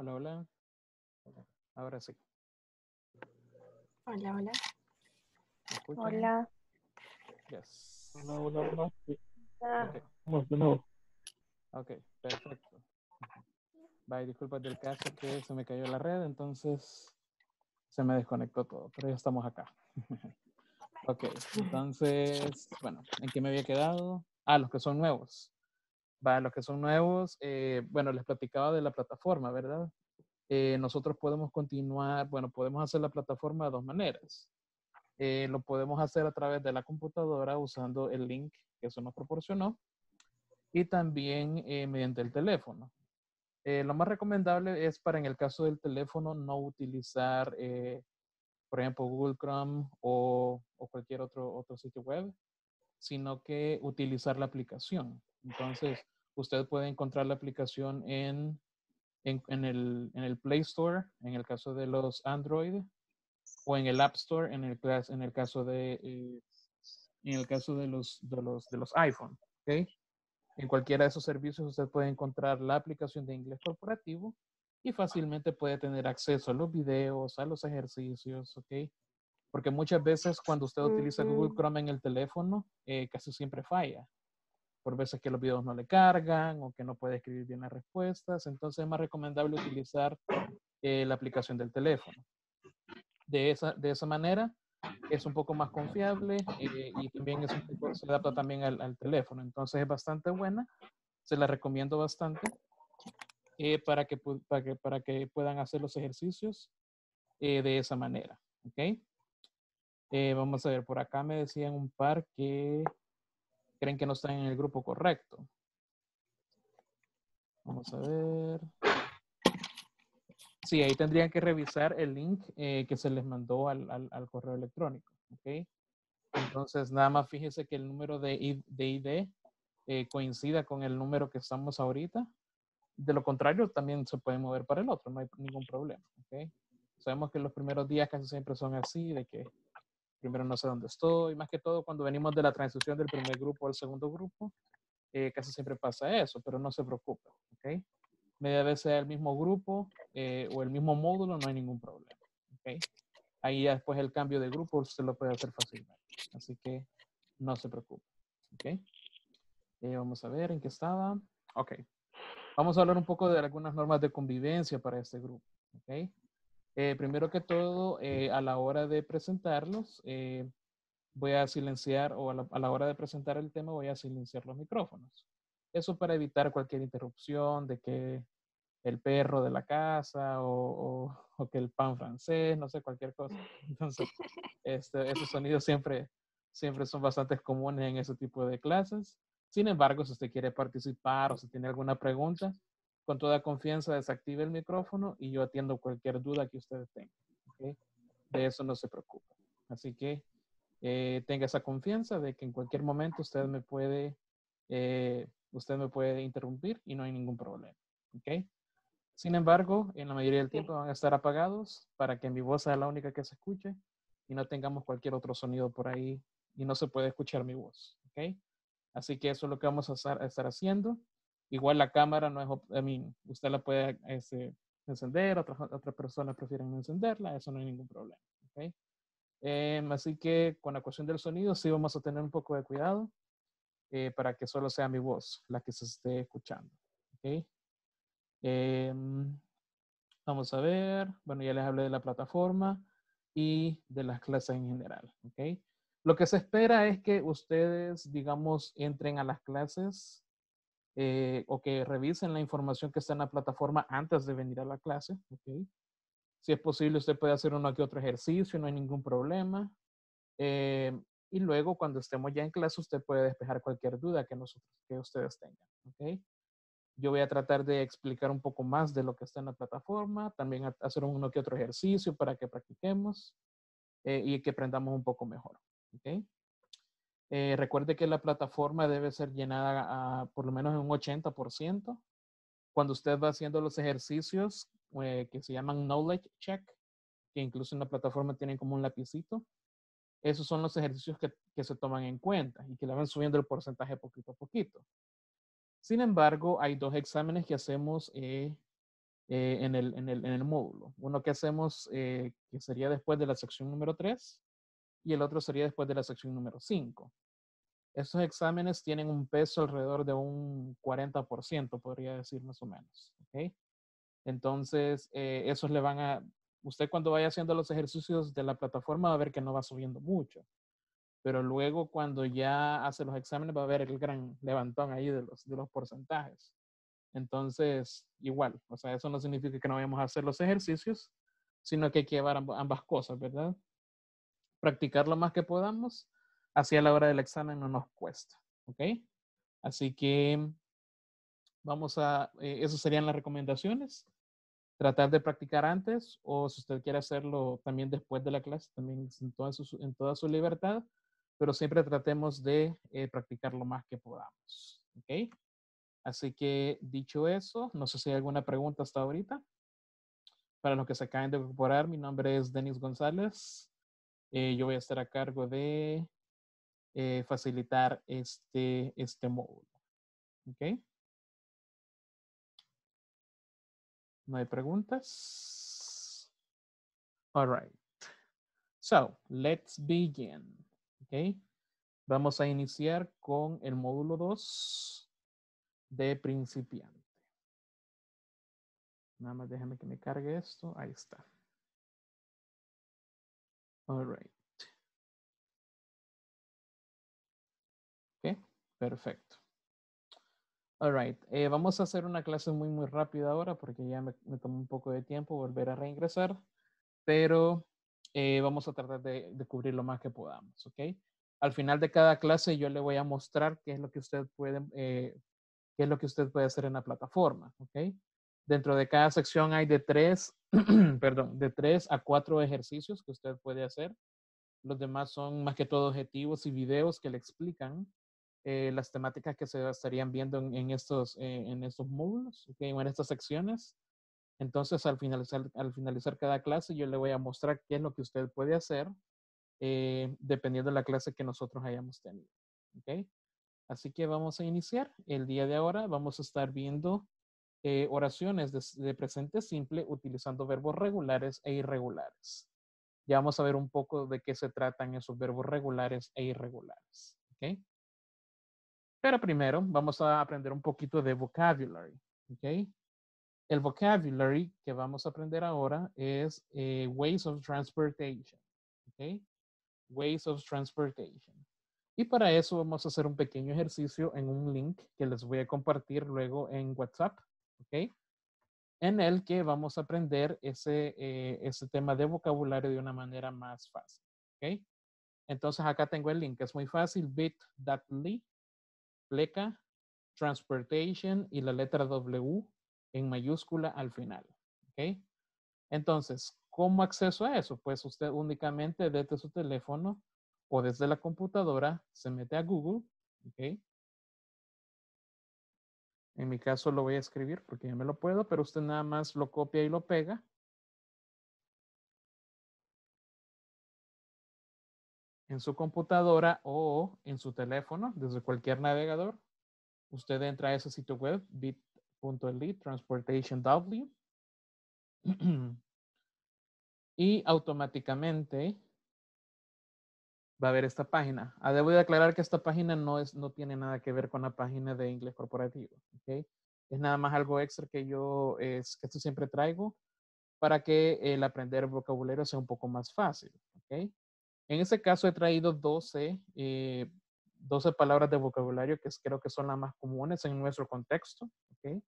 Hola, hola. Ahora sí. Hola, hola. Hola. Yes. Hola, hola, hola. Sí, Ah, Ok, vamos de nuevo. ok, perfecto. Bye, disculpas del caso que se me cayó la red, entonces se me desconectó todo, pero ya estamos acá. ok, entonces, bueno, ¿en qué me había quedado? Ah, los que son nuevos. Va, los que son nuevos, eh, bueno, les platicaba de la plataforma, ¿verdad? Eh, nosotros podemos continuar, bueno, podemos hacer la plataforma de dos maneras. Eh, lo podemos hacer a través de la computadora usando el link que eso nos proporcionó y también mediante el teléfono. Lo más recomendable es para en el caso del teléfono no utilizar, por ejemplo, Google Chrome o, o cualquier otro, otro sitio web, sino que utilizar la aplicación. Entonces, usted puede encontrar la aplicación en, en, el, en el Play Store, en el caso de los Android, o en el App Store, en el, en el caso de, eh, en el caso de los, de los, de los iPhone. ¿ok? En cualquiera de esos servicios usted puede encontrar la aplicación de inglés corporativo y fácilmente puede tener acceso a los videos, a los ejercicios, ¿ok? Porque muchas veces cuando usted utiliza Google. Chrome en el teléfono, eh, casi siempre falla. Por veces que los videos no le cargan o que no puede escribir bien las respuestas. Entonces es más recomendable utilizar eh, la aplicación del teléfono. De esa, de esa manera es un poco más confiable eh, y también es un poco, se adapta también al, al teléfono. Entonces es bastante buena. Se la recomiendo bastante eh, para, que, para, que, para que puedan hacer los ejercicios eh, de esa manera. ¿Ok? Eh, vamos a ver, por acá me decían un par que creen que no están en el grupo correcto. Vamos a ver. Sí, ahí tendrían que revisar el link eh, que se les mandó al, al- correo electrónico. ¿ok? Entonces, nada más fíjese que el número de, ID eh, coincida con el número que estamos ahorita. De lo contrario, también se puede mover para el otro, no hay ningún problema. ¿ok? Sabemos que los primeros días casi siempre son así, de que primero no sé dónde estoy, más que todo cuando venimos de la transición del primer grupo al segundo grupo, eh, casi siempre pasa eso, pero no se preocupe. ¿ok? Media vez sea el mismo grupo eh, o el mismo módulo, no hay ningún problema. ¿ok? Ahí ya después el cambio de grupo usted lo puede hacer fácilmente. Así que no se preocupe. ¿ok? Eh, vamos a ver en qué estaba. Ok. Vamos a hablar un poco de algunas normas de convivencia para este grupo. ¿ok? Eh, primero que todo, eh, a la hora de presentarlos, eh, voy a silenciar, o a la, hora de presentar el tema, voy a silenciar los micrófonos. Eso para evitar cualquier interrupción de que el perro de la casa o que el pan francés, no sé, cualquier cosa. Entonces, este, esos sonidos siempre, siempre son bastante comunes en ese tipo de clases. Sin embargo, si usted quiere participar o si tiene alguna pregunta, con toda confianza desactive el micrófono y yo atiendo cualquier duda que ustedes tengan. De eso no se preocupe. Así que eh, tenga esa confianza de que en cualquier momento usted me puede, eh, usted me puede interrumpir y no hay ningún problema. ¿ok? Sin embargo, en la mayoría del tiempo van a estar apagados para que mi voz sea la única que se escuche y no tengamos cualquier otro sonido por ahí y no se puede escuchar mi voz. ¿ok? Así que eso es lo que vamos a estar, a estar haciendo. Igual la cámara no es, I mean, usted la puede este, encender, otras otras personas prefieren no encenderla, eso no hay ningún problema. ¿ok? Em, así que con la cuestión del sonido sí vamos a tener un poco de cuidado eh, para que solo sea mi voz la que se esté escuchando. ¿ok? Em, vamos a ver, bueno, ya les hablé de la plataforma y de las clases en general. ¿ok? Lo que se espera es que ustedes, digamos, entren a las clases eh, o que revisen la información que está en la plataforma antes de venir a la clase. ¿ok? Si es posible, usted puede hacer uno que otro ejercicio, no hay ningún problema. Eh, y luego, cuando estemos ya en clase, usted puede despejar cualquier duda que, nosotros, que ustedes tengan. ¿ok? Yo voy a tratar de explicar un poco más de lo que está en la plataforma, también hacer uno que otro ejercicio para que practiquemos eh, y que aprendamos un poco mejor. ¿ok? Eh, recuerde que la plataforma debe ser llenada por lo menos en un 80%. Cuando usted va haciendo los ejercicios eh, que se llaman Knowledge Check, que incluso en la plataforma tienen como un lapicito, esos son los ejercicios que, se toman en cuenta y que le van subiendo el porcentaje poquito a poquito. Sin embargo, hay dos exámenes que hacemos eh, en, el, módulo. Uno que hacemos, que sería después de la sección número 3, y el otro sería después de la sección número 5. Estos exámenes tienen un peso alrededor de un 40%, podría decir más o menos. ¿okay? Entonces, eh, esos le van a, usted cuando vaya haciendo los ejercicios de la plataforma va a ver que no va subiendo mucho. Pero luego cuando ya hace los exámenes va a ver el gran levantón ahí de los, de los porcentajes. Entonces, igual, o sea, eso no significa que no vayamos a hacer los ejercicios, sino que hay que llevar ambas cosas, ¿verdad? Practicar lo más que podamos, así a la hora del examen no nos cuesta, ¿ok? Así que vamos a, eh, esas serían las recomendaciones. Tratar de practicar antes o si usted quiere hacerlo también después de la clase, también en toda su, en toda su libertad, pero siempre tratemos de eh, practicar lo más que podamos, ¿ok? Así que dicho eso, no sé si hay alguna pregunta hasta ahorita. Para los que se acaban de incorporar, mi nombre es Denis González. Eh, yo voy a estar a cargo de eh, facilitar este, este módulo. ¿Ok? ¿No hay preguntas? All right. So, let's begin. ¿Ok? Vamos a iniciar con el módulo 2 de principiante. Nada más déjame que me cargue esto. Ahí está. All right. Perfecto. All right. Eh, vamos a hacer una clase muy, muy rápida ahora porque ya me, me tomó un poco de tiempo volver a reingresar, pero eh, vamos a tratar de, de, cubrir lo más que podamos, ¿ok? Al final de cada clase yo le voy a mostrar qué es lo que usted puede, eh, qué es lo que usted puede hacer en la plataforma, ¿ok? Dentro de cada sección hay de tres, perdón, de tres a cuatro ejercicios que usted puede hacer. Los demás son más que todo objetivos y videos que le explican eh, las temáticas que se estarían viendo en, estos, eh, en estos módulos, ¿okay? en estas secciones. Entonces, al finalizar, al finalizar cada clase, yo le voy a mostrar qué es lo que usted puede hacer eh, dependiendo de la clase que nosotros hayamos tenido. ¿okay? Así que vamos a iniciar. El día de ahora vamos a estar viendo eh, oraciones de, presente simple utilizando verbos regulares e irregulares. Ya vamos a ver un poco de qué se tratan esos verbos regulares e irregulares. ¿okay? Pero primero vamos a aprender un poquito de vocabulary. ¿okay? El vocabulary que vamos a aprender ahora es eh, ways of transportation. ¿okay? Ways of transportation. Y para eso vamos a hacer un pequeño ejercicio en un link que les voy a compartir luego en WhatsApp, ¿ok? En el que vamos a aprender ese, eh, ese tema de vocabulario de una manera más fácil, ¿ok? Entonces acá tengo el link, es muy fácil, bit.ly, pleca, transportation y la letra W en mayúscula al final, ¿ok? Entonces, ¿cómo acceso a eso? Pues usted únicamente desde su teléfono o desde la computadora se mete a Google, ¿ok? En mi caso lo voy a escribir porque ya me lo puedo, pero usted nada más lo copia y lo pega. En su computadora o en su teléfono, desde cualquier navegador, usted entra a ese sitio web, bit.ly, transportation W, y automáticamente va a ver esta página. Ah, debo de aclarar que esta página no, es, no tiene nada que ver con la página de inglés corporativo. ¿okay? Es nada más algo extra que yo es, que esto siempre traigo para que el aprender vocabulario sea un poco más fácil. ¿okay? En este caso he traído 12, eh, 12 palabras de vocabulario que creo que son las más comunes en nuestro contexto. ¿okay?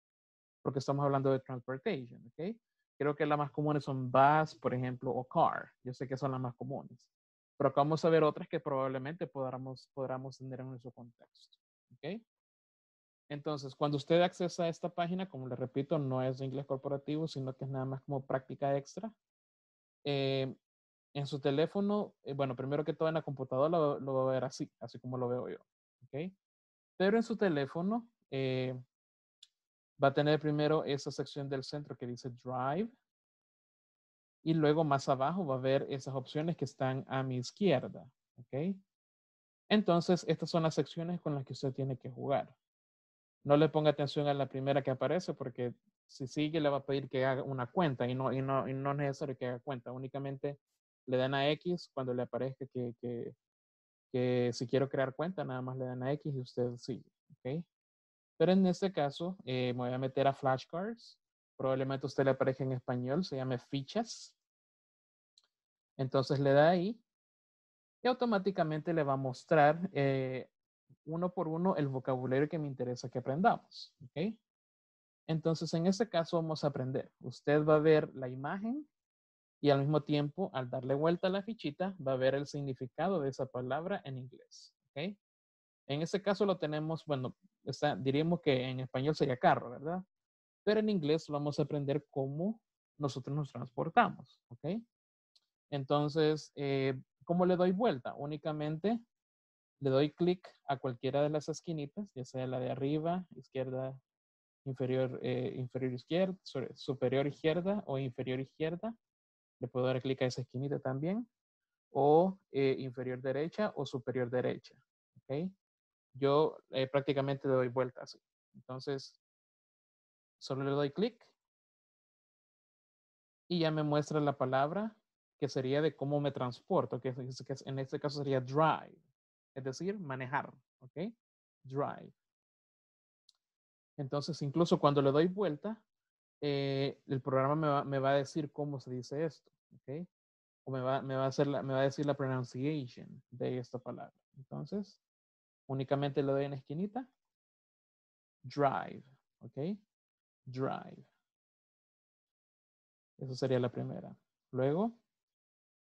Porque estamos hablando de transportation. ¿okay? Creo que las más comunes son bus, por ejemplo, o car. Yo sé que son las más comunes. Pero acá vamos a ver otras que probablemente podamos, podamos tener en nuestro contexto. ¿Ok? Entonces, cuando usted accesa a esta página, como le repito, no es de inglés corporativo, sino que es nada más como práctica extra. Eh, en su teléfono, eh, bueno, primero que todo en la computadora lo, lo, va a ver así, así como lo veo yo. ¿Ok? Pero en su teléfono eh, va a tener primero esa sección del centro que dice Drive. Y luego más abajo va a ver esas opciones que están a mi izquierda. ¿Ok? Entonces, estas son las secciones con las que usted tiene que jugar. No le ponga atención a la primera que aparece porque si sigue, le va a pedir que haga una cuenta y no, y no, y no es necesario que haga cuenta. Únicamente le dan a X cuando le aparezca que, que, que si quiero crear cuenta, nada más le dan a X y usted sigue. ¿ok? Pero en este caso, eh, me voy a meter a flashcards. Probablemente usted le aparezca en español, se llame fichas. Entonces le da ahí y automáticamente le va a mostrar eh, uno por uno el vocabulario que me interesa que aprendamos. ¿ok? Entonces, en este caso vamos a aprender. Usted va a ver la imagen y al mismo tiempo, al darle vuelta a la fichita, va a ver el significado de esa palabra en inglés. ¿ok? En este caso lo tenemos, bueno, está, diríamos que en español sería carro, ¿verdad? Pero en inglés vamos a aprender cómo nosotros nos transportamos. ¿ok? Entonces, eh, ¿cómo le doy vuelta? Únicamente le doy clic a cualquiera de las esquinitas, ya sea la de arriba, izquierda, inferior, eh, inferior izquierda, superior izquierda o inferior izquierda. Le puedo dar clic a esa esquinita también. O eh, inferior derecha o superior derecha. ¿Ok? Yo eh, prácticamente le doy vuelta. Entonces, solo le doy clic. Y ya me muestra la palabra que sería de cómo me transporto, que, en este caso sería drive, es decir, manejar, ¿ok? Drive. Entonces, incluso cuando le doy vuelta, eh, el programa me va, me va, a decir cómo se dice esto, ¿ok? O me va, me va, a hacer la, me va a decir la pronunciation de esta palabra. Entonces, únicamente le doy en la esquinita, drive, ¿ok? Drive. Eso sería la primera. Luego,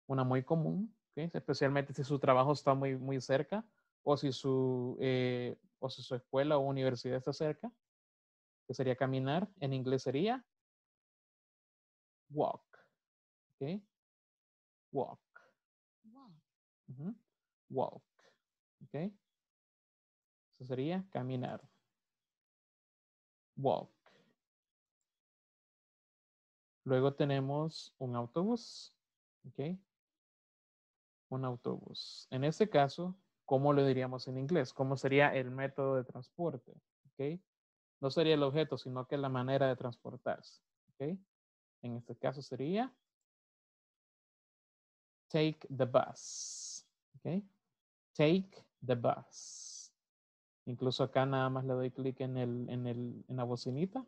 una muy común, especialmente si su trabajo está muy, muy cerca o si, su, eh, o si su escuela o universidad está cerca, que sería caminar. En inglés sería walk. ¿Ok? Walk. Walk. Walk. ¿Ok? Eso sería caminar. Walk. Luego tenemos un autobús. ¿Ok? un autobús. En este caso, ¿cómo lo diríamos en inglés? ¿Cómo sería el método de transporte? ¿Okay? No sería el objeto, sino que la manera de transportarse. ¿Okay? En este caso sería take the bus. ¿Okay? Take the bus. Incluso acá nada más le doy clic en, el, en, el, en la bocinita.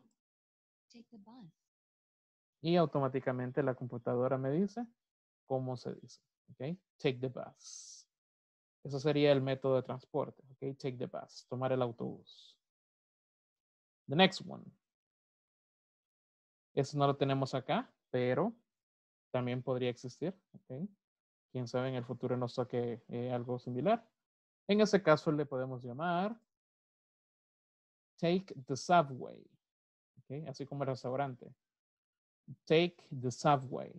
Take the bus. Y automáticamente la computadora me dice cómo se dice. Okay, take the bus. Eso sería el método de transporte. Okay, take the bus. Tomar el autobús. The next one. Eso no lo tenemos acá, pero también podría existir. Okay. Quién sabe en el futuro nos toque eh, algo similar. En ese caso le podemos llamar take the subway. Okay, así como el restaurante. Take the subway.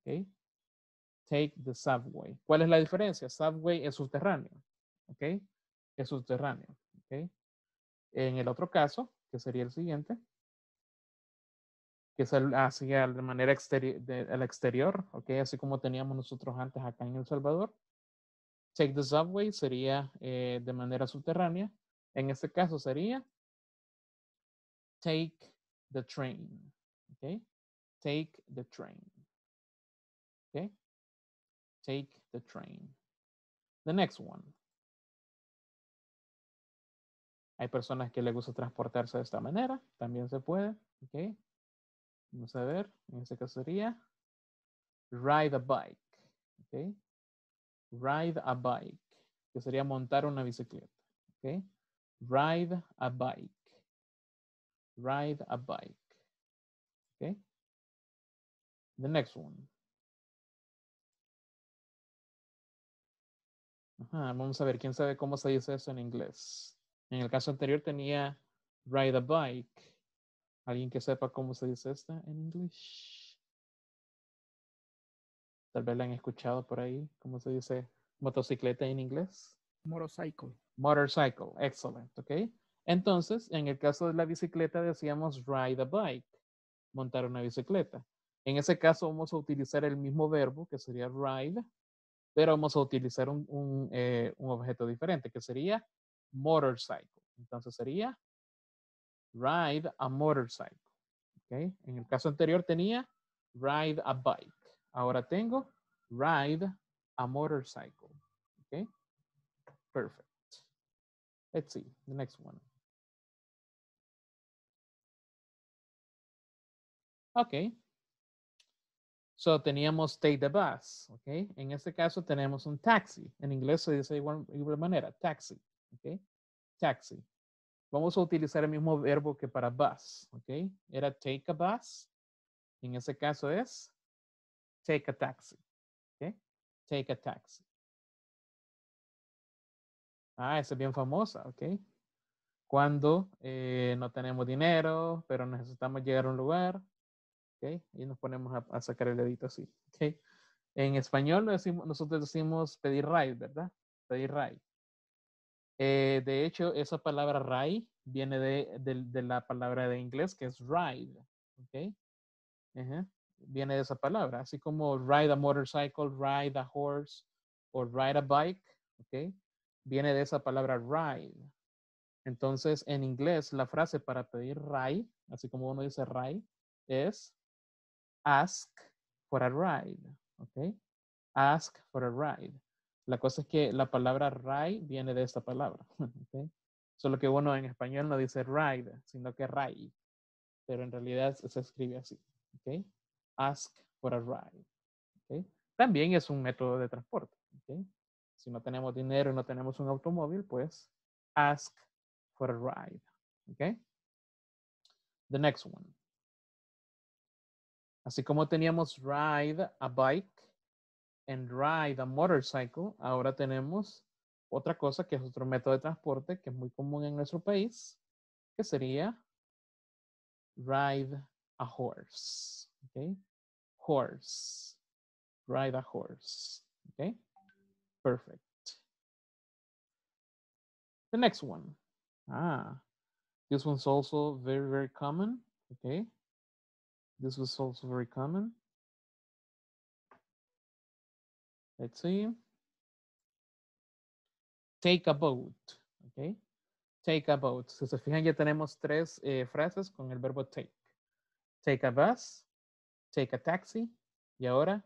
Okay take the subway. ¿Cuál es la diferencia? Subway es subterráneo, ¿ok? Es subterráneo, ¿ok? En el otro caso, que sería el siguiente, que es hacia de manera exterior, al exterior, ¿ok? Así como teníamos nosotros antes acá en El Salvador. Take the subway sería eh, de manera subterránea. En este caso sería take the train, ¿ok? Take the train, ¿ok? Take the train. The next one. Hay personas que les gusta transportarse de esta manera. También se puede. Ok. Vamos a ver. En este caso sería ride a bike. Ok. Ride a bike. Que sería montar una bicicleta. Ok. Ride a bike. Ride a bike. The next one. vamos a ver, ¿quién sabe cómo se dice eso en inglés? En el caso anterior tenía ride a bike. ¿Alguien que sepa cómo se dice esta en inglés? Tal vez la han escuchado por ahí. ¿Cómo se dice motocicleta en inglés? Motorcycle. Motorcycle, excelente, ¿ok? Entonces, en el caso de la bicicleta decíamos ride a bike, montar una bicicleta. En ese caso vamos a utilizar el mismo verbo que sería ride, pero vamos a utilizar un, eh, un, objeto diferente que sería motorcycle. Entonces sería ride a motorcycle. Okay. En el caso anterior tenía ride a bike. Ahora tengo ride a motorcycle. Okay. Perfect. Let's see the next one. Ok. So teníamos take the bus, ¿ok? En este caso tenemos un taxi. En inglés se dice de igual, igual manera, taxi, ¿ok? Taxi. Vamos a utilizar el mismo verbo que para bus, ¿ok? Era take a bus. En ese caso es take a taxi, ¿ok? Take a taxi. Ah, esa es bien famosa, ¿ok? Cuando eh, no tenemos dinero, pero necesitamos llegar a un lugar, y nos ponemos a, sacar el dedito así, ¿ok? En español nosotros decimos pedir ride, ¿verdad? Pedir ride. Eh, de hecho, esa palabra ride viene de, la palabra de inglés que es ride, ¿ok? Viene de esa palabra, así como ride a motorcycle, ride a horse o ride a bike, ¿ok? Viene de esa palabra ride. Entonces, en inglés, la frase para pedir ride, así como uno dice ride, es ask for a ride, ¿ok? Ask for a ride. La cosa es que la palabra ride viene de esta palabra. Solo que uno en español no dice ride, sino que ride. Pero en realidad se escribe así, ¿ok? Ask for a ride, ¿ok? También es un método de transporte, ¿ok? Si no tenemos dinero y no tenemos un automóvil, pues ask for a ride, ¿ok? The next one. Así como teníamos ride a bike and ride a motorcycle, ahora tenemos otra cosa que es otro método de transporte que es muy común en nuestro país, que sería ride a horse. Okay? Horse. Ride a horse. Okay? Perfect. The next one. Ah, this one's also very, very common. Okay? This was also very common. Let's see. Take a boat, okay? Take a boat. Si se fijan, ya tenemos tres eh, frases con el verbo take. Take a bus, take a taxi, y ahora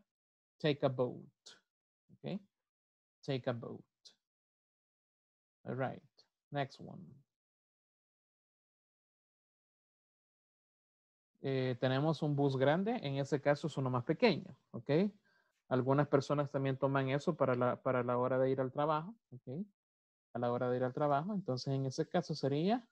take a boat, okay? Take a boat. All right, next one. Eh, tenemos un bus grande, en ese caso es uno más pequeño, ¿ok? Algunas personas también toman eso para la, para la hora de ir al trabajo, ¿ok? A la hora de ir al trabajo, entonces en ese caso sería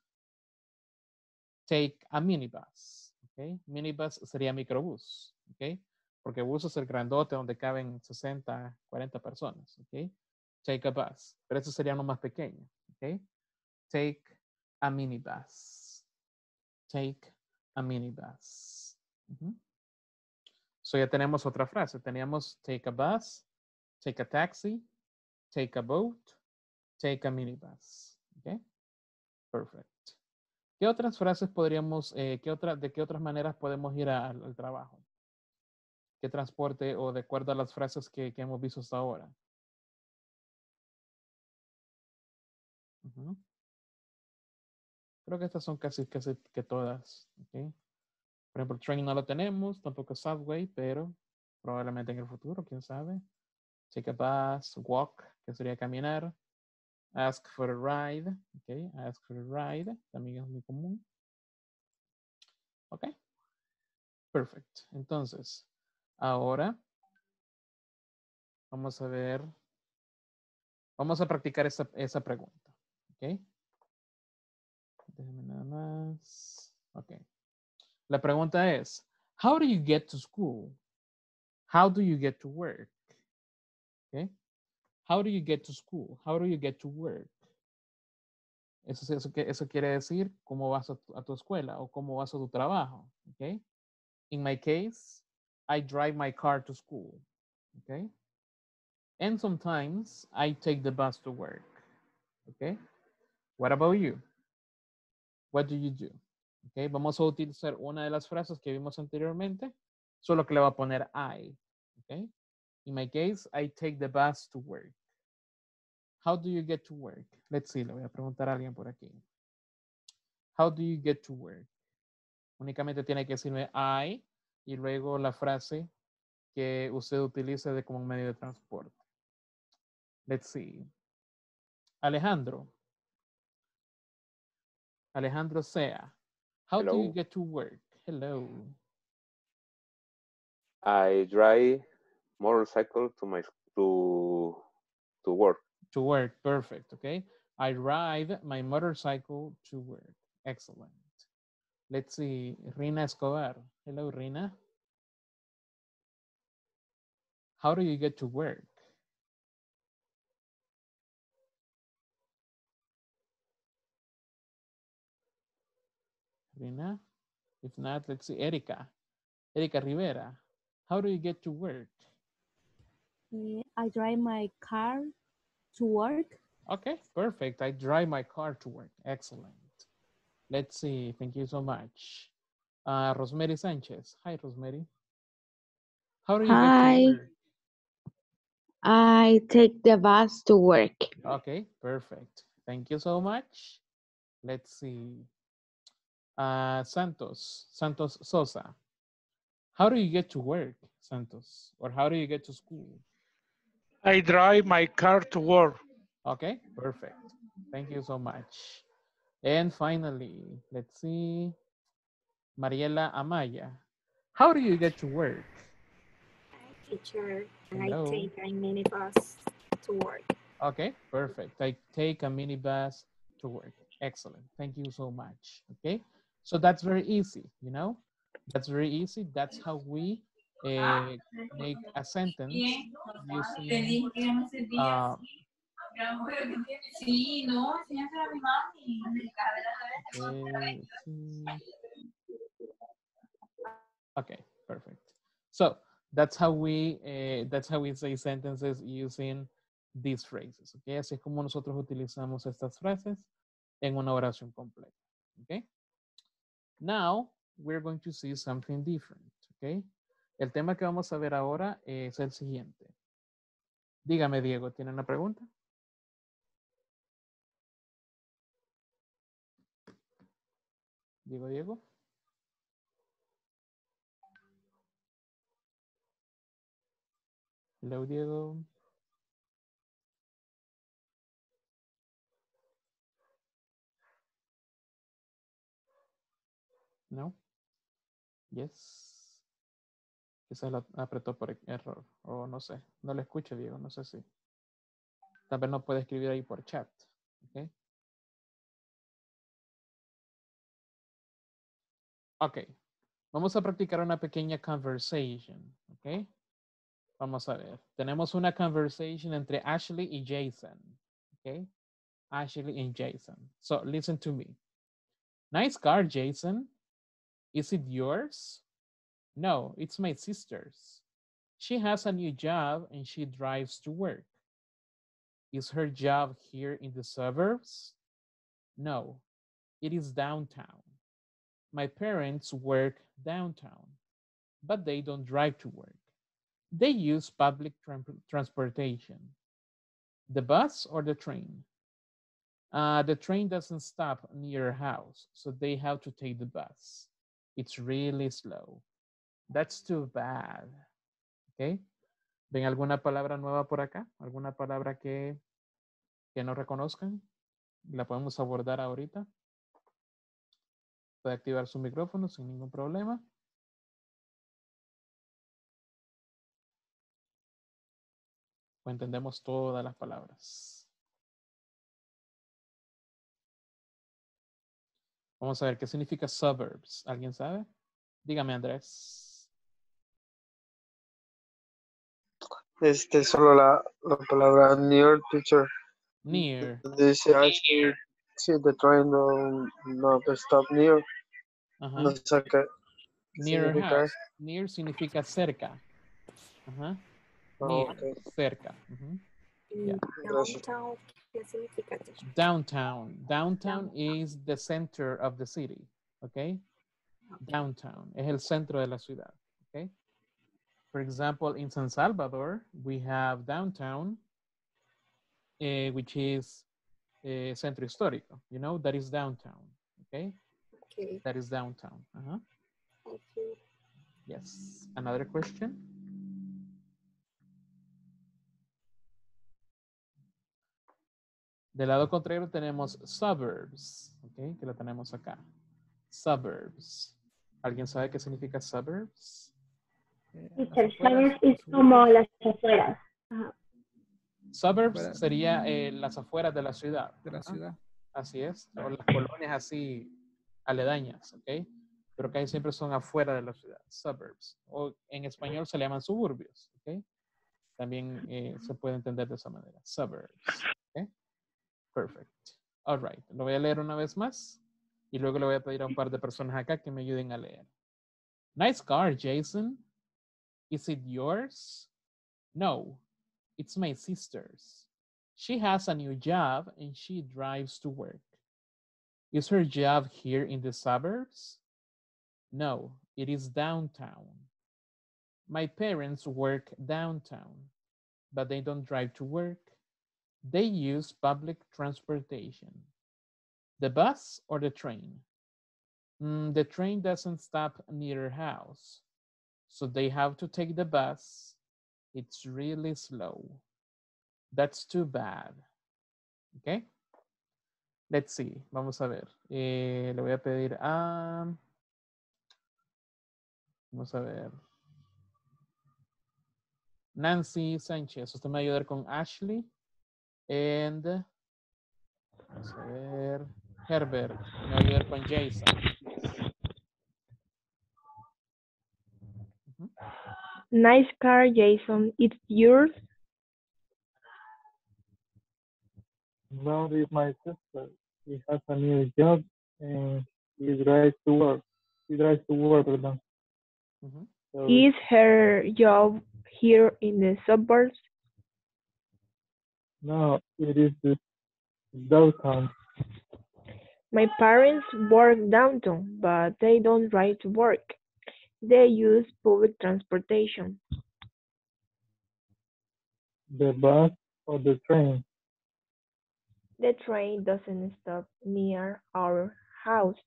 take a minibus, ¿ok? Minibus sería microbús, ¿ok? Porque bus es el grandote donde caben 60, 40 personas, ¿ok? Take a bus, pero eso sería uno más pequeño, ¿ok? Take a minibus. Take a minibus. So ya tenemos otra frase. Teníamos take a bus, take a taxi, take a boat, take a minibus. Okay. Perfect. ¿Qué otras frases podríamos, eh, qué otra, de qué otras maneras podemos ir al trabajo? ¿Qué transporte o de acuerdo a las frases que hemos visto hasta ahora? Creo que estas son casi, casi que todas. ¿okay? Por ejemplo, train no lo tenemos, tampoco subway, pero probablemente en el futuro, quién sabe. Take a bus, walk, que sería caminar. Ask for a ride, okay, ask for a ride, también es muy común. Ok. Perfect. Entonces, ahora vamos a ver, vamos a practicar esa, esa pregunta. Ok. Déjame nada más. Ok. La pregunta es, how do you get to school? How do you get to work? Okay. How do you get to school? How do you get to work? Eso, eso, eso quiere decir cómo vas a tu, a tu escuela o cómo vas a tu trabajo. Okay. In my case, I drive my car to school. Okay. And sometimes I take the bus to work. Okay. What about you? What do you do? Okay, vamos a utilizar una de las frases que vimos anteriormente, solo que le va a poner I. Okay. In my case, I take the bus to work. How do you get to work? Let's see, le voy a preguntar a alguien por aquí. How do you get to work? Únicamente tiene que decirme I y luego la frase que usted utilice de como medio de transporte. Let's see. Alejandro. Alejandro Sea. How do you get to work? Hello. I drive motorcycle to my to to work. To work, perfect, okay? I ride my motorcycle to work. Excellent. Let's see, Rina Escobar. Hello, Rina. How do you get to work? Rina? If not, let's see, Erika. Erika Rivera. How do you get to work? Eh, I drive my car to work. Okay, perfect. I drive my car to work. Excellent. Let's see. Thank you so much. Uh, Rosemary Sanchez. Hi, Rosemary. How do you Hi. get to work? I take the bus to work. Okay, perfect. Thank you so much. Let's see. Uh, Santos, Santos Sosa. How do you get to work, Santos? Or how do you get to school? I drive my car to work. Okay, perfect. Thank you so much. And finally, let's see. Mariela Amaya. How do you get to work? teacher. Hello. I take a minibus to work. Okay, perfect. I take a minibus to work. Excellent. Thank you so much. Okay, so that's very easy, you know? That's very easy. That's how we uh, make a sentence using uh. Okay. Okay, perfect. So that's how we uh, that's how we say sentences using these phrases. Okay, así es como nosotros utilizamos estas frases en una oración completa. Okay. Now we're going to see something different. Okay. El tema que vamos a ver ahora es el siguiente. Dígame, Diego, ¿tiene una pregunta? Diego, Diego. Hello, Diego. No. Yes. Quizás lo apretó por error o no sé. No le escucho, Diego. No sé si. Tal vez no puede escribir ahí por chat. ¿Ok? Ok. Vamos a practicar una pequeña conversation. ¿Ok? Vamos a ver. Tenemos una conversation entre Ashley y Jason. ¿Ok? Ashley and Jason. So listen to me. Nice car, Jason. Is it yours? No, it's my sister's. She has a new job and she drives to work. Is her job here in the suburbs? No, it is downtown. My parents work downtown, but they don't drive to work. They use public tran- transportation. The bus or the train? Uh, the train doesn't stop near her house, so they have to take the bus. It's really slow. That's too bad. ¿Ok? ¿Ven alguna palabra nueva por acá? ¿Alguna palabra que, que no reconozcan? La podemos abordar ahorita. Puede activar su micrófono sin ningún problema. Entendemos todas las palabras. Vamos a ver qué significa suburbs. ¿Alguien sabe? Dígame, Andrés. Este, solo la, la palabra near teacher. Near. Dice Ashley, sí, the train no, no stop near. Ajá. No sé qué Near significa house. Near significa cerca. Ajá. Ah, Near, ok. cerca. Ujú. Y Gracias. downtown, ¿qué significa teacher? Downtown. Downtown is the center of the city. Okay. Downtown es el centro de la ciudad. Okay. For example, in San Salvador, we have downtown, eh, which is eh, centro histórico. You know, that is downtown. Okay. Okay, That is downtown. Thank you. Yes. Another question? Del lado contrario tenemos suburbs, ¿ok? Que lo tenemos acá. Suburbs. ¿Alguien sabe qué significa suburbs? Eh, Teacher, suburbs es los como las afueras. Ajá. Suburbs Afuera. sería eh, las afueras de la ciudad. de la ciudad. Así es. O las colonias así aledañas, ¿ok? Pero casi siempre son afuera de la ciudad. Suburbs. O en español se le llaman suburbios, ¿ok? También eh, se puede entender de esa manera. Suburbs. Perfect. All right. Lo voy a leer una vez más y luego le voy a pedir a un par de personas acá que me ayuden a leer. Nice car, Jason. Is it yours? No, it's my sister's. She has a new job and she drives to work. Is her job here in the suburbs? No, it is downtown. My parents work downtown, but they don't drive to work. They use public transportation. The bus or the train? Mm, the train doesn't stop near house, so they have to take the bus. It's really slow. That's too bad. Okay. Let's see. Vamos a ver. Eh, le voy a pedir a. Vamos a ver. Nancy Sánchez. Usted me va a ayudar con Ashley. And. Vamos a ver. Herbert. Me va a ayudar con Jason. please. Ujú. Nice car, Jason. It's yours. No, it's my sister. She has a new job and she drives to work. She drives to work, perdón. Ujú. So, Is her job here in the suburbs? No, it is the downtown. My parents work downtown, but they don't drive to work. They use public transportation. The bus or the train? The train doesn't stop near our house,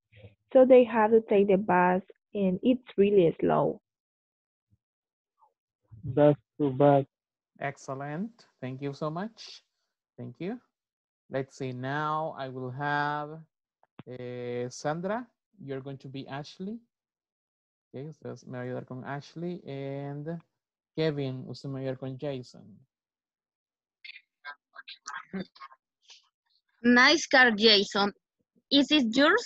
so they have to take the bus, and it's really slow. That's too bad. Excellent. Thank you so much. Thank you. Let's see. Now I will have eh, Sandra. You're going to be Ashley. Okay, usted me va a ayudar con Ashley. And Kevin, usted me va a ayudar con Jason. Nice car, Jason. Is it yours?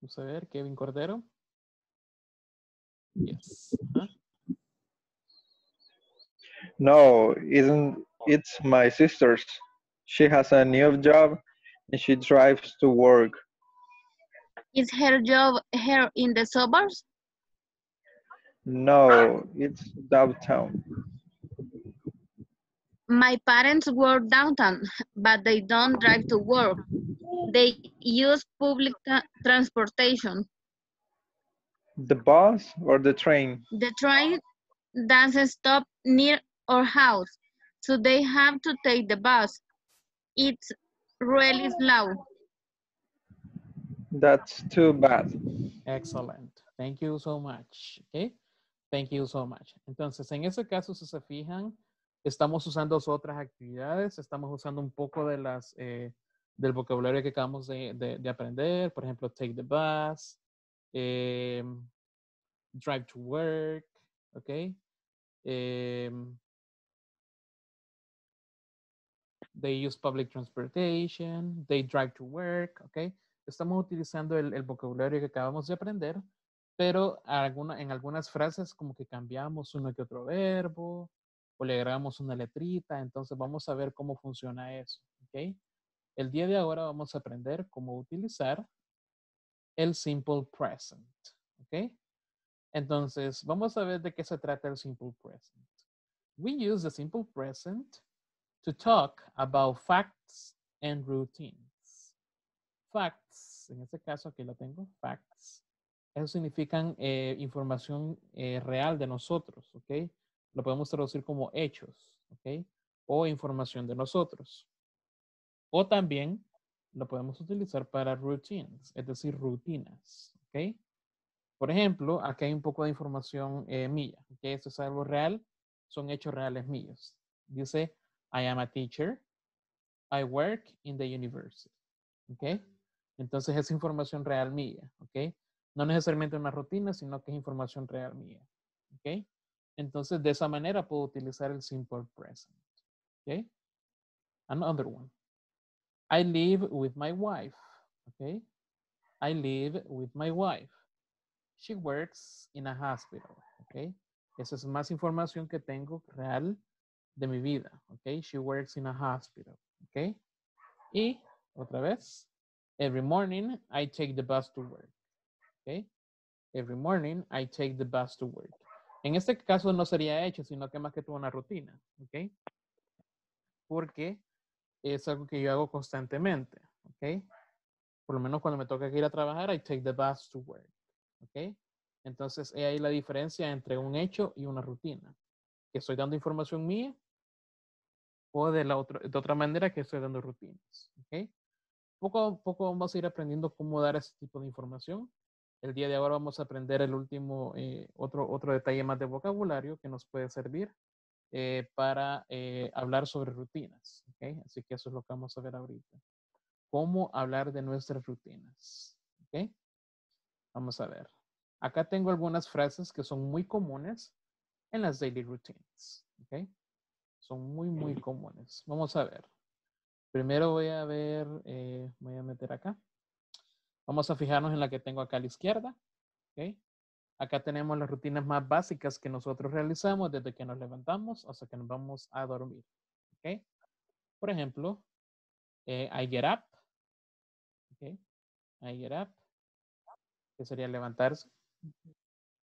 Vamos a ver, Kevin Cordero. Yes. Ajá. No, isn't it's my sister's. She has a new job and she drives to work. Is her job here in the suburbs? No, it's downtown. My parents work downtown, but they don't drive to work. They use public transportation. The bus or the train? The train doesn't stop near our house, so they have to take the bus. It's really slow. That's too bad. Excellent. Thank you so much. Okay. Thank you so much. Entonces, en ese caso, si se fijan, estamos usando otras actividades, estamos usando un poco de las, eh, del vocabulario que acabamos de, de- de aprender, por ejemplo, take the bus, em, drive to work, ¿ok? Em, they use public transportation, they drive to work, ¿ok? Estamos utilizando el, vocabulario que acabamos de aprender, pero alguna, en algunas frases como que cambiamos uno que otro verbo o le agregamos una letrita, entonces vamos a ver cómo funciona eso, ¿ok? El día de ahora vamos a aprender cómo utilizar el simple present, ¿ok? Entonces, vamos a ver de qué se trata el simple present. We use the simple present to talk about facts and routines. Facts, en este caso aquí lo tengo, facts. Eso significan eh, información eh, real de nosotros, ¿ok? Lo podemos traducir como hechos, ¿ok? O información de nosotros. O también lo podemos utilizar para routines, es decir, rutinas. ¿ok? Por ejemplo, aquí hay un poco de información eh, mía. ¿ok? Esto es algo real, son hechos reales míos. Dice, I am a teacher. I work in the university. ¿Ok? Entonces es información real mía. ¿Ok? No necesariamente una rutina, sino que es información real mía. ¿Ok? Entonces de esa manera puedo utilizar el simple present. ¿Ok? Another one. I live with my wife. Okay. I live with my wife. She works in a hospital. Okay. Esa es más información que tengo real de mi vida. Okay. She works in a hospital. Okay. Y otra vez. Every morning I take the bus to work. Okay. Every morning I take the bus to work. En este caso no sería hecho, sino que más que todo una rutina. Okay. Porque es algo que yo hago constantemente, ¿ok? Por lo menos cuando me toca ir a trabajar, I take the bus to work, ¿ok? Entonces, ahí la diferencia entre un hecho y una rutina. Que estoy dando información mía o de, la otra, de otra manera que estoy dando rutinas, ¿ok? Poco a poco vamos a ir aprendiendo cómo dar ese tipo de información. El día de ahora vamos a aprender el último, eh, otro, otro detalle más de vocabulario que nos puede servir eh, para eh, hablar sobre rutinas. ¿okay? Así que eso es lo que vamos a ver ahorita. Cómo hablar de nuestras rutinas. ¿okay? Vamos a ver. Acá tengo algunas frases que son muy comunes en las daily routines. ¿okay? Son muy, muy comunes. Vamos a ver. Primero voy a ver, eh, voy a meter acá. Vamos a fijarnos en la que tengo acá a la izquierda. ¿okay? Acá tenemos las rutinas más básicas que nosotros realizamos desde que nos levantamos hasta que nos vamos a dormir. ¿ok? Por ejemplo, eh, I get up. ¿ok? I get up. Que sería levantarse.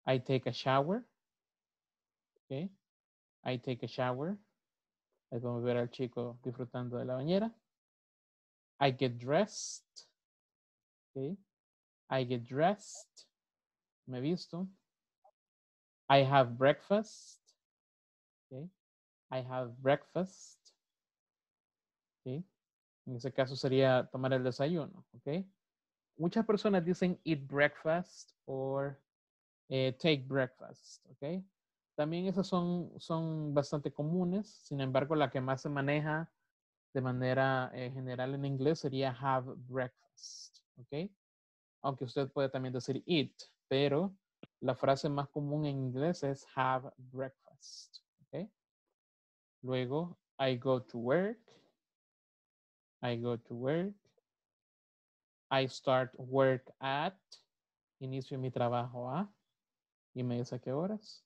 I take a shower. ¿ok? I take a shower. Ahí podemos ver al chico disfrutando de la bañera. I get dressed. ¿ok? I get dressed me visto. I have breakfast. Okay. I have breakfast. Okay. En ese caso sería tomar el desayuno. Okay. Muchas personas dicen eat breakfast or eh, take breakfast. Okay. También esas son, son bastante comunes. Sin embargo, la que más se maneja de manera eh, general en inglés sería have breakfast. Okay. Aunque usted puede también decir eat pero la frase más común en inglés es have breakfast. ¿okay? Luego, I go to work. I go to work. I start work at. Inicio mi trabajo a. Y me dice a qué horas.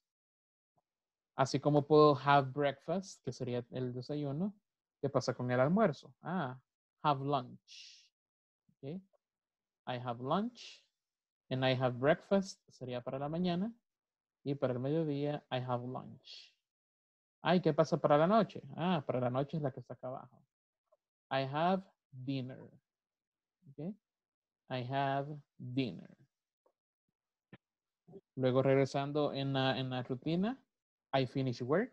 Así como puedo have breakfast, que sería el desayuno. ¿Qué pasa con el almuerzo? Ah, have lunch. Okay. I have lunch. And I have breakfast sería para la mañana. Y para el mediodía, I have lunch. Ay, ¿qué pasa para la noche? Ah, para la noche es la que está acá abajo. I have dinner. Okay. I have dinner. Luego regresando en la, en la rutina, I finish work.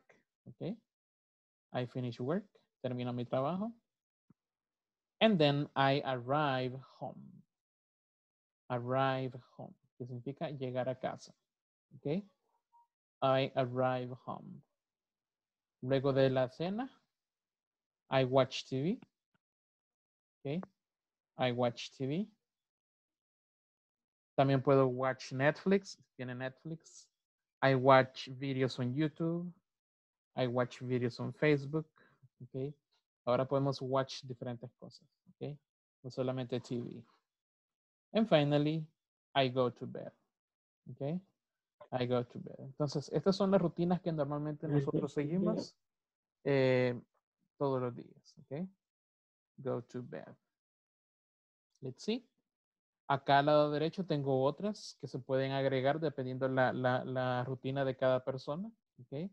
Okay. I finish work. Termino mi trabajo. And then I arrive home arrive home, que significa llegar a casa. ¿Ok? I arrive home. Luego de la cena, I watch TV. ¿Ok? I watch TV. También puedo watch Netflix, tiene Netflix. I watch videos on YouTube. I watch videos on Facebook. ¿Ok? Ahora podemos watch diferentes cosas. ¿Ok? No solamente TV. And finally, I go to bed. Okay. I go to bed. Entonces, estas son las rutinas que normalmente nosotros seguimos eh, todos los días. Okay. Go to bed. Let's see. Acá al lado derecho tengo otras que se pueden agregar dependiendo la, la, rutina de cada persona. Okay.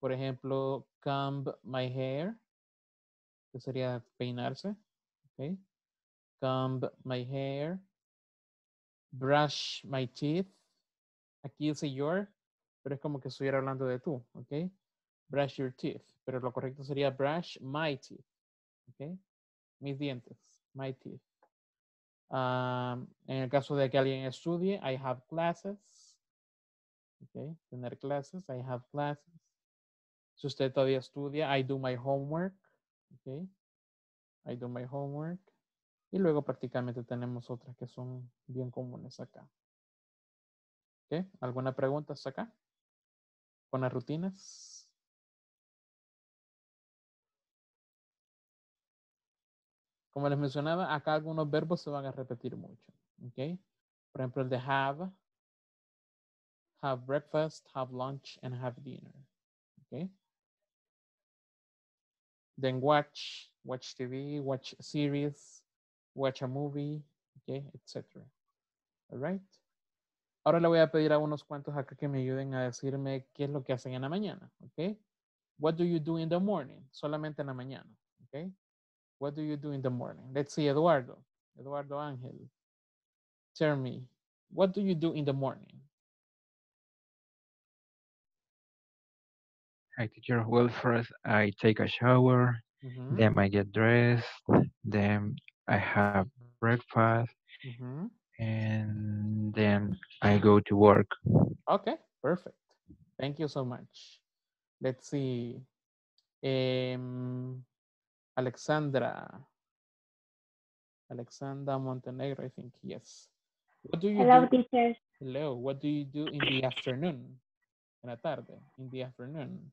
Por ejemplo, comb my hair, que sería peinarse. Okay. Comb my hair brush my teeth. Aquí dice your, pero es como que estuviera hablando de tú, ¿ok? Brush your teeth, pero lo correcto sería brush my teeth, ¿ok? mis dientes, my teeth. Um, en el caso de que alguien estudie, I have classes. Okay, tener clases, I have classes. Si usted todavía estudia, I do my homework. Okay, I do my homework. Y luego prácticamente tenemos otras que son bien comunes acá. ¿Ok? ¿Alguna pregunta hasta acá? ¿Con las rutinas? Como les mencionaba, acá algunos verbos se van a repetir mucho. ¿Ok? Por ejemplo, el de have, have breakfast, have lunch, and have dinner. ¿Ok? Then watch, watch TV, watch series, watch a movie, okay, etc. All right. Ahora le voy a pedir a unos cuantos acá que me ayuden a decirme qué es lo que hacen en la mañana, okay? What do you do in the morning? Solamente en la mañana, okay? What do you do in the morning? Let's see, Eduardo. Eduardo Ángel. Tell me, what do you do in the morning? Hi, teacher. Well, first I take a shower, Mhm, then I get dressed, then I have breakfast, mhm. and then I go to work. Okay, perfect. Thank you so much. Let's see. Em, Alexandra. Alexandra Montenegro, I think. Yes. What do you Hello, do? teachers. Hello. What do you do in the afternoon? En la tarde. In the afternoon.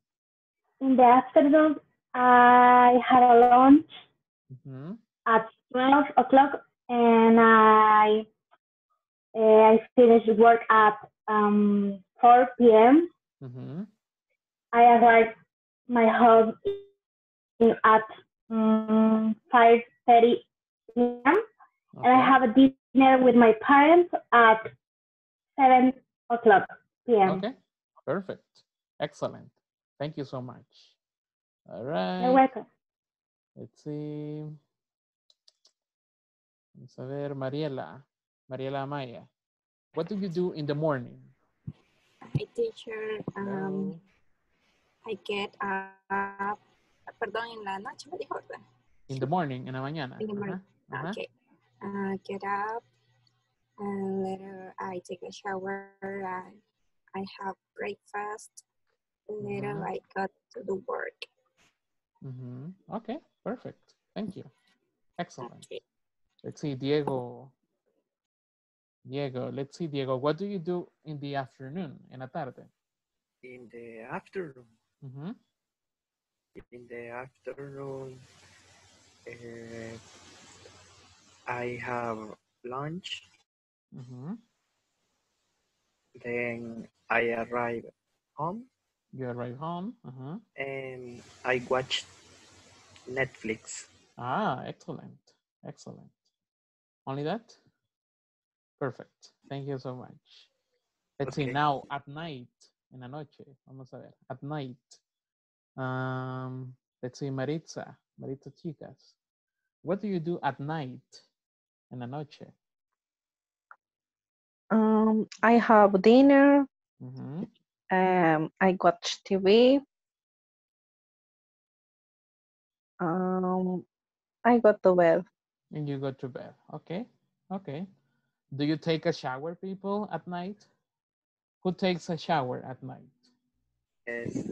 In the afternoon, I had a lunch Mhm, at 12 o'clock and I uh, I finished work at um, 4 p.m. mhm. I arrived my home at um, 5.30 p.m. and I have a dinner with my parents at 7 o'clock p.m. Okay. Perfect. Excellent. Thank you so much. All right. You're welcome. Let's see. Vamos a ver, Mariela. Mariela Amaya. What do you do in the morning? Hi, teacher. Um, I get up. Perdón, en la noche me dijo, ¿verdad? In the morning, en la mañana. In the morning. Ajá, ajá. Okay. Uh, get up. And later I take a shower. And I have breakfast. Later Mhm. I got to the work. Mhm. Okay, perfect. Thank you. Excellent. Okay. Let's see, Diego. Diego, let's see, Diego. What do you do in the afternoon, en la tarde? In the afternoon, Mhm, in the afternoon, uh, I have lunch. mhm. Then I arrive home You arrive home. uh-huh. and I watch Netflix. Ah, excellent. Excellent. Only that? Perfect. Thank you so much. Let's see now at night, en la noche. Vamos a ver. At night. Um, let's see Maritza. Maritza chicas. What do you do at night? in la noche. Um, I have dinner. Mhm. Um, I watch TV. Um, I go to bed. And you go to bed. Okay. Okay. Do you take a shower, people, at night? Who takes a shower at night? Yes.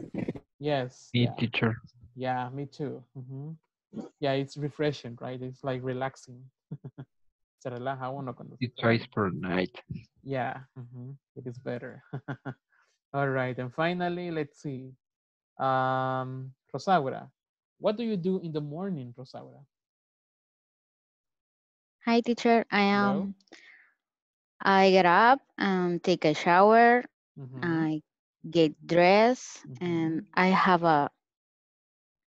Yes. Me, yeah. teacher. Yeah, me too. Mhm. Yeah, it's refreshing, right? It's like relaxing. Se relaja uno cuando se It's trabaja. twice per night. Yeah, mhm, it is better. All right, and finally, let's see. Um, Rosaura, what do you do in the morning, Rosaura? Hi, teacher. I Hello? am. I get up and take a shower. Mhm, I get dressed and I have a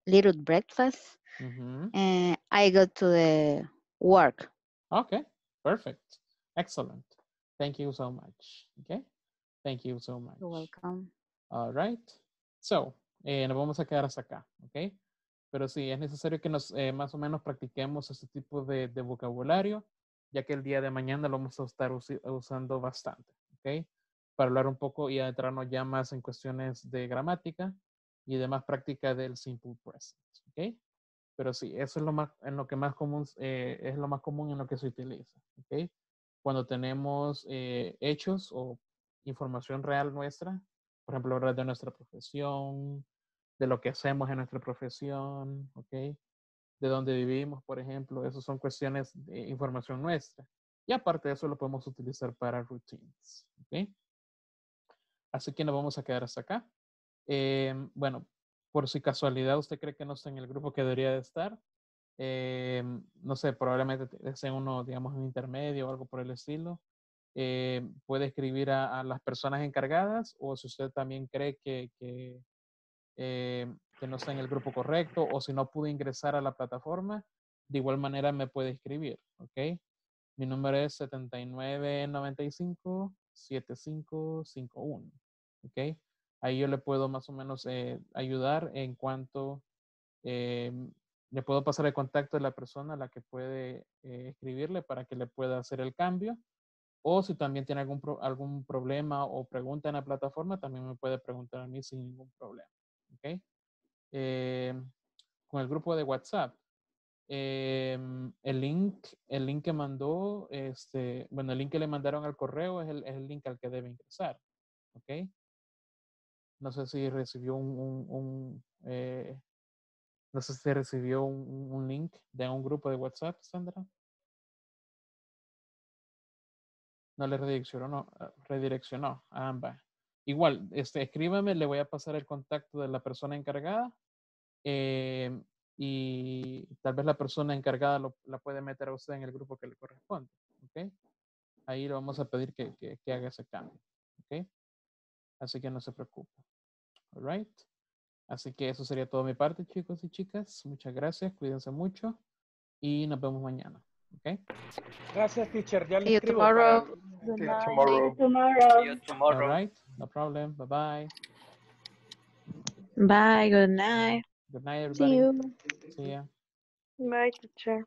little breakfast and I go to the work. Okay, perfect. Excellent. Thank you so much. Okay, thank you so much. You're welcome. All right. So, eh, nos vamos a quedar hasta acá, ¿ok? Pero sí, es necesario que nos eh, más o menos practiquemos este tipo de, de vocabulario, ya que el día de mañana lo vamos a estar usando bastante, ¿ok? Para hablar un poco y adentrarnos ya más en cuestiones de gramática y demás práctica del simple present, ¿ok? Pero sí, eso es lo más, en lo que más común, eh, es lo más común en lo que se utiliza, ¿ok? Cuando tenemos eh, hechos o información real nuestra, por ejemplo, hablar de nuestra profesión, de lo que hacemos en nuestra profesión, ¿ok? De dónde vivimos, por ejemplo, eso son cuestiones de información nuestra. Y aparte de eso lo podemos utilizar para routines, ¿ok? Así que nos vamos a quedar hasta acá. Em, bueno, por si casualidad usted cree que no está en el grupo que debería de estar, em, no sé, probablemente sea uno, digamos, un intermedio o algo por el estilo, eh, puede escribir a, las personas encargadas o si usted también cree que, que, que, no está en el grupo correcto o si no pudo ingresar a la plataforma, de igual manera me puede escribir, ¿ok? Mi número es 7995-7551, ¿ok? Ahí yo le puedo más o menos eh, ayudar en cuanto eh, le puedo pasar el contacto de la persona a la que puede eh, escribirle para que le pueda hacer el cambio. O si también tiene algún, algún problema o pregunta en la plataforma, también me puede preguntar a mí sin ningún problema. ¿okay? con el grupo de WhatsApp, el link, el link que mandó, este, bueno, el link que le mandaron al correo es el, es el link al que debe ingresar. ¿ok? No sé si recibió un, un, un eh, no sé si recibió un, un, link de un grupo de WhatsApp, Sandra. No le redireccionó, redireccionó a ambas. Igual, este, escríbame, le voy a pasar el contacto de la persona encargada eh, y tal vez la persona encargada lo, la puede meter a usted en el grupo que le corresponde. ¿ok? Ahí le vamos a pedir que, que, que haga ese cambio. ¿ok? Así que no se preocupe. All right. Así que eso sería todo mi parte, chicos y chicas. Muchas gracias, cuídense mucho y nos vemos mañana. ¿Ok? Gracias, teacher. Ya le See you escribo tomorrow. para- tomorrow. Tomorrow. See you tomorrow. All right. No problem. Bye bye. Bye, good night. Good night, See everybody. you. See ya. Bye, teacher.